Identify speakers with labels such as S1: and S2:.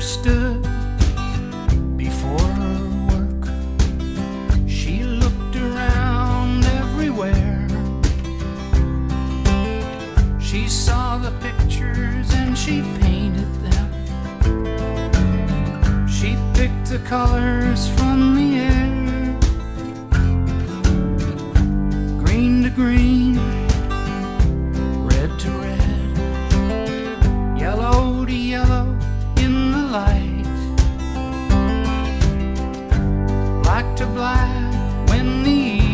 S1: stood before her work. She looked around everywhere. She saw the pictures and she painted them. She picked the colors from the air. Green to green. Red to red, yellow to yellow light. Black to black when the